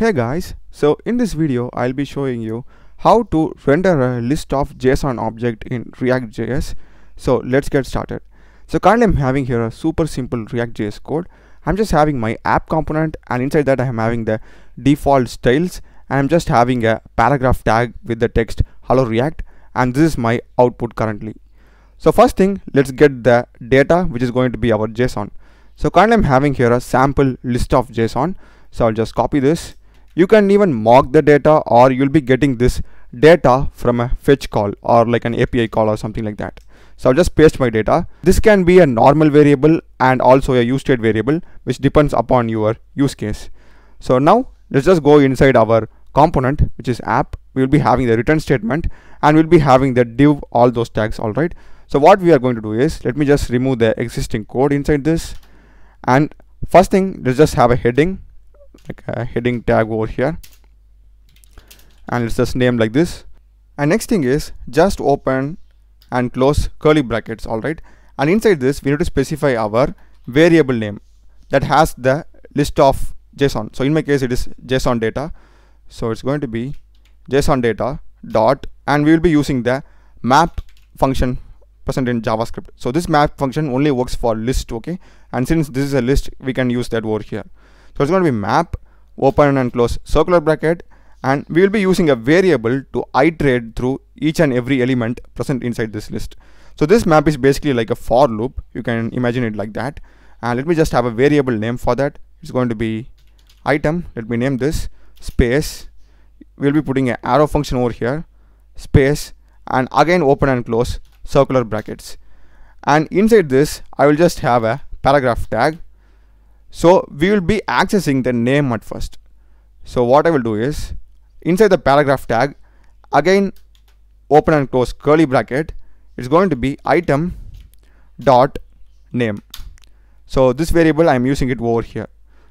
Hey guys, so in this video I'll be showing you how to render a list of JSON object in React.js. So let's get started. So currently I'm having here a super simple React.js code. I'm just having my app component and inside that I'm having the default styles and I'm just having a paragraph tag with the text hello React and this is my output currently. So first thing let's get the data which is going to be our JSON. So currently I'm having here a sample list of JSON. So I'll just copy this you can even mock the data or you'll be getting this data from a fetch call or like an API call or something like that. So I'll just paste my data. This can be a normal variable and also a use state variable which depends upon your use case. So now let's just go inside our component which is app. We'll be having the return statement and we'll be having the div all those tags all right. So what we are going to do is let me just remove the existing code inside this and first thing let's just have a heading like a heading tag over here. And let's just name like this. And next thing is just open and close curly brackets all right and inside this we need to specify our variable name that has the list of json. So in my case it is json data. So it's going to be json data dot and we will be using the map function present in javascript. So this map function only works for list okay? And since this is a list we can use that over here so it's going to be map, open and close circular bracket and we will be using a variable to iterate through each and every element present inside this list. So this map is basically like a for loop. You can imagine it like that. And let me just have a variable name for that. It's going to be item. Let me name this space. We'll be putting an arrow function over here, space, and again open and close circular brackets. And inside this, I will just have a paragraph tag so we will be accessing the name at first. So what I will do is inside the paragraph tag, again open and close curly bracket, it's going to be item dot name. So this variable I'm using it over here.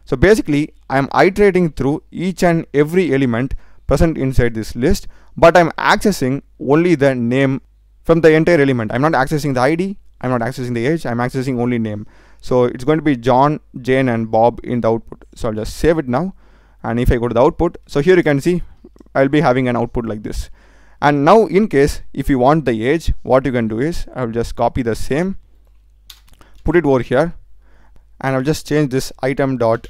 So basically I'm iterating through each and every element present inside this list, but I'm accessing only the name from the entire element. I'm not accessing the ID, I'm not accessing the age, I'm accessing only name. So it's going to be John, Jane and Bob in the output. So I'll just save it now. And if I go to the output, so here you can see I'll be having an output like this. And now in case if you want the age, what you can do is I'll just copy the same, put it over here and I'll just change this item dot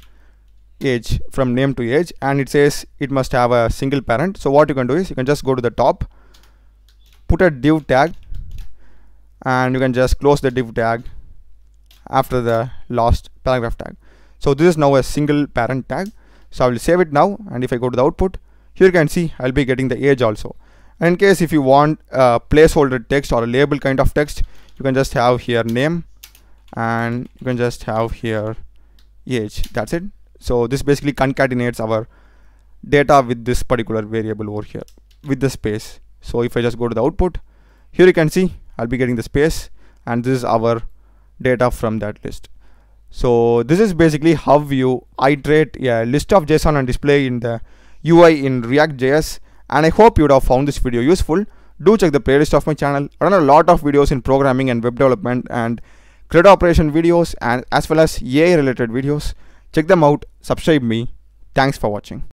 age from name to age and it says it must have a single parent. So what you can do is you can just go to the top, put a div tag and you can just close the div tag after the last paragraph tag. So this is now a single parent tag. So I will save it now and if I go to the output, here you can see I'll be getting the age also. And in case if you want a placeholder text or a label kind of text, you can just have here name and you can just have here age. That's it. So this basically concatenates our data with this particular variable over here with the space. So if I just go to the output, here you can see I'll be getting the space and this is our data from that list. So this is basically how you iterate a list of JSON and display in the UI in React.js. And I hope you would have found this video useful. Do check the playlist of my channel. I run a lot of videos in programming and web development and CRUD operation videos and as well as AI related videos. Check them out. Subscribe me. Thanks for watching.